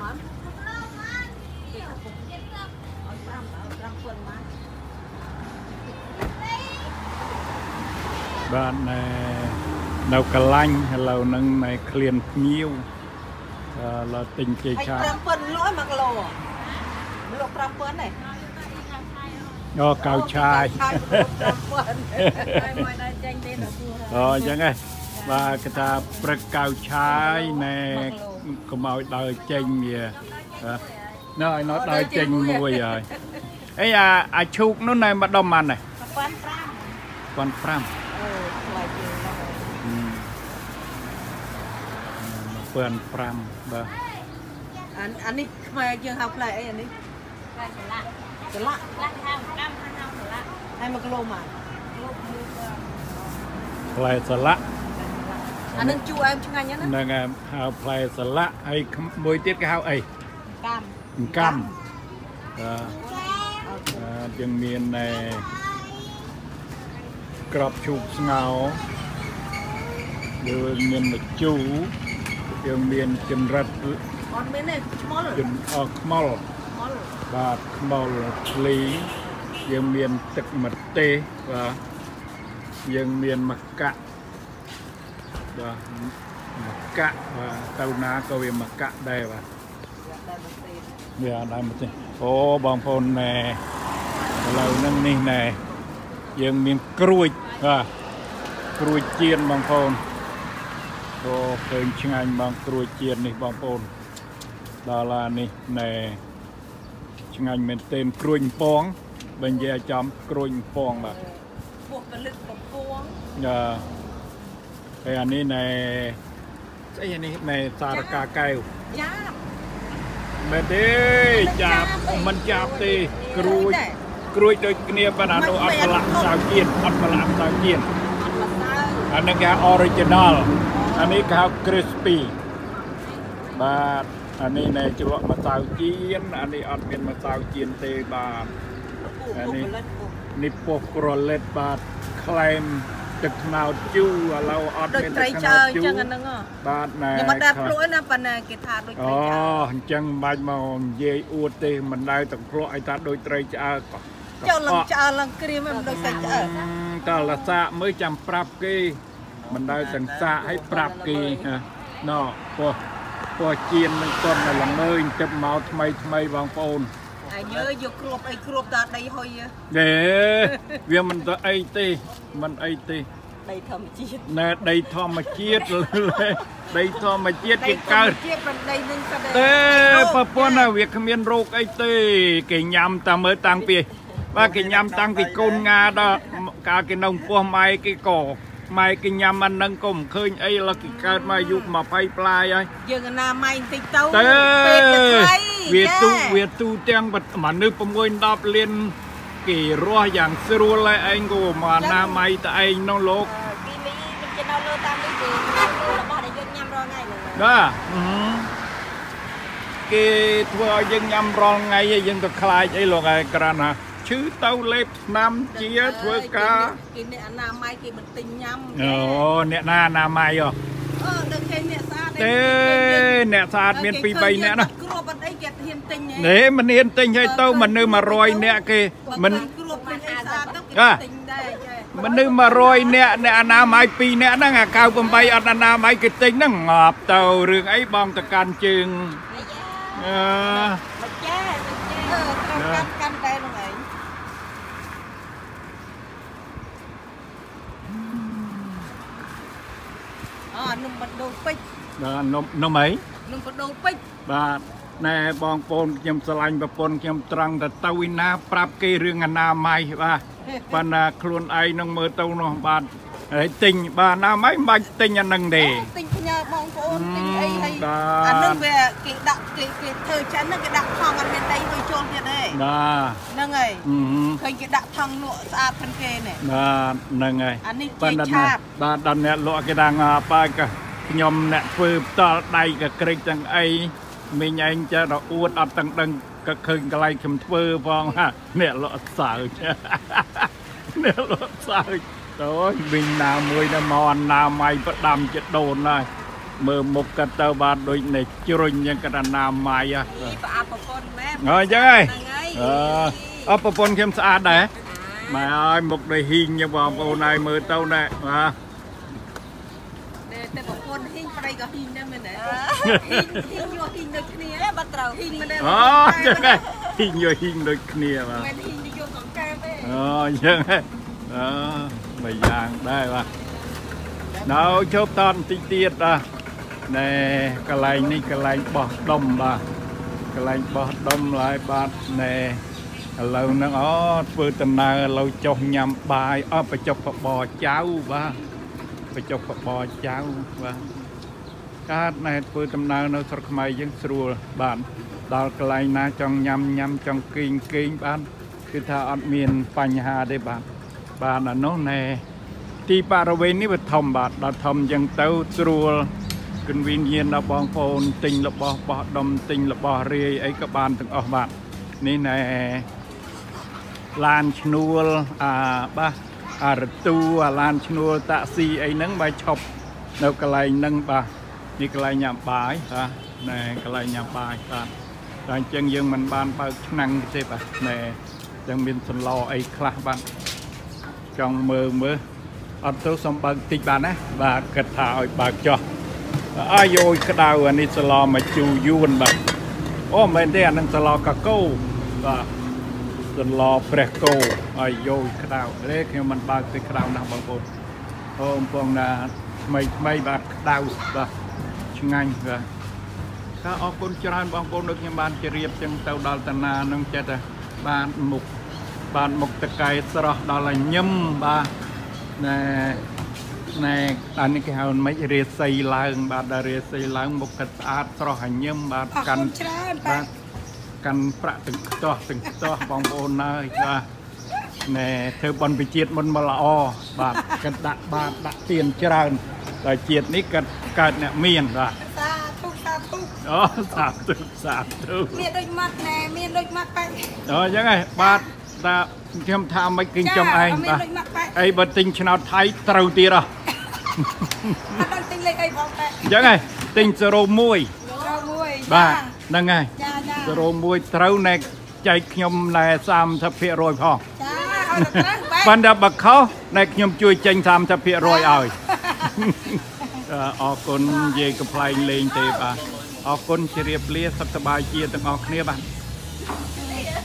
បានគេកំពុងឲ្យ5ឲ្យ5ពើមកបាទណែនៅកន្លាញ់ឥឡូវហ្នឹងណែឃ្លានភ្ញៀវអឺឡើយទិញចេកឲ្យឆា5ពើលក់1គីឡូលក់5ពើនេះអូកៅឆាយ5ពើហើយមកដល់ចេញទេទៅគួរអូអញ្ចឹងឯង បាទគេថាព្រឹកកៅឆាយណែកុំឲ្យដើរចេញវាបាទណ៎ឲ្យ nó ដើរចេញមួយហើយអីអាអាឈូកនោះណែម្ដុំបានណែ5 5 1500អឺថ្លៃជាងដល់1500បាទអាអានេះខ្មែរយើងហៅផ្លែអីអានេះផ្លែឆ្លាក់ចលាក់ឆ្លាក់ខាងកម្មខាងហៅឆ្លាក់ហើយ1គីឡូមកលោកមួយក៏ផ្លែសាឡាក់ អានឹងជូរអែមឆ្ងាញ់ណាស់ណាហ្នឹងហើយហៅផ្លែសាឡាក់ហើយមួយទៀតគេហៅអីកាមអង្កាំបាទបាទយើងមានណែក្របឈូកស្ងោរយើងមានមជូរយើងមានចិនរិតអត់មានទេឈ្មោះចិនអខ្មុលឈ្មោះបាទខ្មុលឆ្លីយើងមានទឹកម្ទេសបាទយើងមានមកៈ បាទមកៈបាទទៅណាក៏វាមកៈដែរបាទវាអត់ដែរមកទេអូបងប្អូនណែឥឡូវហ្នឹងនេះណែយើងមានក្រួចបាទក្រួចជៀនបងប្អូនអូឃើញឆ្ងាញ់បងក្រួចជៀននេះបងប្អូនដល់ឡានេះណែឆ្ងាញ់មែនទែនក្រួញពងបើនិយាយឲ្យចំក្រួញពងបាទពោះពលិតកំពងយ៉ាហើយអា នេះណែស្អីអានេះណែសារកាកែវយ៉ាមែនទេចាប់មិនចាប់ទេក្រួចក្រួចដូចគ្នាប៉ុន្តែនោះអត់ប្រឡាក់សៅជៀនអត់ប្រឡាក់សៅជៀនអត់មកសើអានេះគេហៅ original អានេះគេហៅ crispy បាទអានេះណែជ្រក់ម្សៅជៀនអានេះអត់មានម្សៅជៀនទេបាទពោះអាពោះនេះពលិតពោះនេះពោះក្រឡិតបាទក្លែម ទឹកត្នោតជូរឥឡូវអត់ដូចមានត្រីទឹកត្ចើនោតអញ្ជូចឹងរអាហ្នឹងហ៎បាទណែខ្ញុំអត់ដែរភ្លក់ទេណាប៉ុន្តែគេថាដូចអូត្រីចើអញ្ចឹងមិនបាច់មកនិយាយអួតទេមិនដែលទឹកភ្លក់ឲ្យថាដូចត្រីឆ្អើក៏ចុះឡើងឆ្អើឡើងក្រៀមមិនដូចត្រីឆ្អើតើលសាកមើលចាំប្រាប់គេមិនដែលទាំងសាកឲ្យប្រាប់គេណាណោពោះពោះជៀននឹងតន់តែល្ងើញទឹកមកថ្មីថ្មីបងប្អូន អាយើយកគ្រាប់អីគ្រាប់តាដីហុយទេវាមិនទៅអីទេមិនអីទេដីធម្មជាតិណែដីធម្មជាតិដីធម្មជាតិដីគេធកើម្មតជាតិមិនដីនឹងស្ដេចទេប្រពន្ធណាវាគ្មានរោគអីទេគេញ៉ាំតាមមើលតាំងពីបាទគេញ៉ាំតាំងពីកូនងាដល់កាលគេនៅពោះម៉ែគេក៏ ម៉ែគេញ៉ាំអានឹងក៏មិនឃើញអីឡើយគេកើតមកអាយុ20ប្លាយហើយយើងអនាម័យបន្តិចទៅទេពេលទៅថ្លៃវាទូចាវាទូទាំងមនុស្ស6 10លានគេរស់យ៉ាងស្រួលហើយឯងក៏មកអនាម័យតឯងនោះលោកពីមីមិនជានៅលើតាមនេះទេនៅលើរបស់ដែលយើងញ៉ាំរាល់ថ្ងៃហ្នឹងបាទអឺគេធ្វើឲ្យយើងញ៉ាំរាល់ថ្ងៃឯងយើងទៅខ្លាចអីលោកឯងក្រាន់ណា ឈឺទៅលេបថ្នាំជាធ្វើការគេអ្នកអនាម័យគេបន្ទិញញ៉ាំអូអ្នកណាអនាម័យហ៎អឺដល់គេអ្នកស្អាតទេអ្នកស្អាតមាន2 3អ្នកណាគ្រាប់អត់អីគេហ៊ានទិញហ៎ទេមិនហ៊ានទិញឲ្យទៅមនុស្ស100អ្នកគេមិនគ្រាប់ពេញអីស្អាតទៅគេអាទិញដែរចា៎មនុស្ស100អ្នកអ្នកអនាម័យ2អ្នកហ្នឹងអា98អត់អនាម័យគេទិញហ្នឹងងាប់ទៅរឿងអីបងទៅកាន់ជើងអឺមកចាមកចាអឺត្រូវកាន់កាន់ដែរនោះឯង អូនំបដូរពេជ្របាទនំនំអីនំបដូរពេជ្របាទណែបងប្អូនខ្ញុំស្រឡាញ់ប្រពន្ធខ្ញុំត្រង់ទៅទៅឯណា ប្រាប់គេរឿងអនាម័យបាទប៉ុន្តែខ្លួនឯងនឹងមើលទៅនោះបាទ ហើយទិញបាទអនាម័យមិនបាច់ទិញអានឹងទេទិញផ្ញើបងប្អូនទិញអីហើយបាទអានឹងវាគេដាក់គេគេធ្វើចិនហ្នឹងគេដាក់ថងអត់មានដីហុយចូលទៀតទេបាទហ្នឹងហើយអឺឃើញគេដាក់ថងលក់ស្អាតខាងគេនេះបាទហ្នឹងហើយអានេះប៉ុចេកន្តែឆាបបាទដល់អ្នកលក់គេថាងាប់ហើយក៏ខ្ញុំអ្នកធ្វើផ្ទាល់ដៃក៏ក្រិចទាំងអីមីងឯងចេះតែអួតអត់ទាំងដឹងក៏ឃើញកន្លែងខ្ញុំធ្វើផងហាអ្នកលក់សើចអ្នកលក់សើច ទៅមីងណាមួយទៅមកអនាម័យផ្ដាំចិត្តដូនហើយមើលមុខគាត់ទៅបាទដូចនៃជ្រុញយ៉ាងកណ្ដាណាម៉ៃហ៎ពីប្រអាប់ប្រពន្ធម៉ែអើចឹងហើយហ្នឹងហើយអឺអត់ប្រពន្ធខ្ញុំស្អាតដែរម៉ែអើយមុខដូចហ៊ីងចឹងបងប្អូនហើយមើលទៅណែបាទតែប្រពន្ធហ៊ីងប្តីក៏ហ៊ីងដែរមែនទេហ៊ីហ៊ីងយកហ៊ីងដូចគ្នាងបាត់ត្រូវហ៊ីងមិនដែរអូចឹងហើយហ៊ីងយកហ៊ីងដូចគ្នាបាទមិនហ៊ីងទៅយកកង្កែបទេអូចឹងហើ យអឺមួយយ៉ាងដែរបាទដល់ជប់តបន្តិចទៀតបាទណែកន្លែងនេះកន្លែងបោះដុំបាទកន្លែងបោះដុំឡើយបាទណែឥឡូវហ្នឹងអូធ្វើដំណើរឥឡូវចុះញ៉ាំបាយអត់បញ្ចុះបបរចៅបាទបញ្ចុះបបរចៅបាទកើតណែធ្វើដំណើរនៅស្រុកខ្មែរយើងស្រួលបាទដល់កន្លែងណាចង់ញ៉ាំញ៉ាំចង់គេងគេងបាទគឺថាអត់មានបញ្ហាទេបាទ បាទអានោះណែទីបរិវេណនេះវាធំបាទដល់ធំអញ្ចឹងទៅស្រួលគិនវិញ្ញាណដល់បងប្អូនទិញរបស់បោះដុំទិញរបស់រាយអីក៏បានទាំងអស់បាទនេះណែឡានឈ្នួលអាបាសអារទូអាឡានឈ្នួលតាក់ស៊ីអីហ្នឹងបើឈប់នៅកន្លែងហ្នឹងបាទនេះកន្លែងញ៉ាំបាយបាទណែកន្លែងញ៉ាំបាយបាទតែអញ្ចឹងយើងមិនបានបើកឆ្នាំងទេបាទណែអញ្ចឹងមានសន្លអីខ្លះបាទ ចង់មើលមើលអត់ទៅសំបើកតិចបាទណាបាទគិតថាឲ្យបើកចោះអាយយក្តៅអានេះសឡមកជូរយួនបាទអូមិនមែនទេអានឹងសឡកាកូបាទសន្លព្រះគោឲ្យយោក្តៅទេខ្ញុំមិនបើកទេក្តៅណាស់បងប្អូនអូកំពុងណាថ្មីថ្មីបាទក្តៅបាទឆ្ងាញ់បាទក៏អរគុណច្រើនបងប្អូនដូចខ្ញុំបានជម្រាបចឹងទៅដល់តាណានឹងចិត្តតែបានមុខ បានមុខតកែស្រស់ដល់ឲ្យញឹមបាទណែណែអានេះគេហៅមិនរាសីឡើង បាទដល់រាសីឡើងមុខគាត់ស្អាតស្រស់ឲ្យញឹមបាទអរគុណច្រើនបាទបាទកាន់ប្រាក់ទាំងខ្ទាស់ទាំងខ្ទាស់បងប្អូនហើយបាទណែធ្វើបន់វិជាតិមុនមកល្អបាទគាត់ដាក់បាទដាក់ទៀនច្រើនដល់ជាតិនេះគាត់កើតអ្នកមានបាទសាធុសាធុអូសាធុសាធុមានដូចម៉ាត់ណែមានដូចម៉ាត់បែកអូអញ្ចឹងហើយបាទ តាខ្ញុំថាមិនគិញចំឯងមានបាទដូចម៉ាត់បែកអីបើទិញឆ្នោតថៃត្រូវទៀតហ៎អត់ដឹងទិញលេខអីផងតែអញ្ចឹងហើយទិញ01ត្រូវមួយបាទហ្នឹងហើយចាចា01ត្រូវណែចែកខ្ញុំណែ30%ផងចាឲ្យទៅត្រូវបែកប៉ុន្តែបើខុសណែខ្ញុំជួយចេញ30%ឲ្យអឺអរគុណនិយាយកំ pl ែងលេងទេបាទអរគុណជម្រាបលាសុខសប្បាយជាទាំងអស់គ្នាបាទ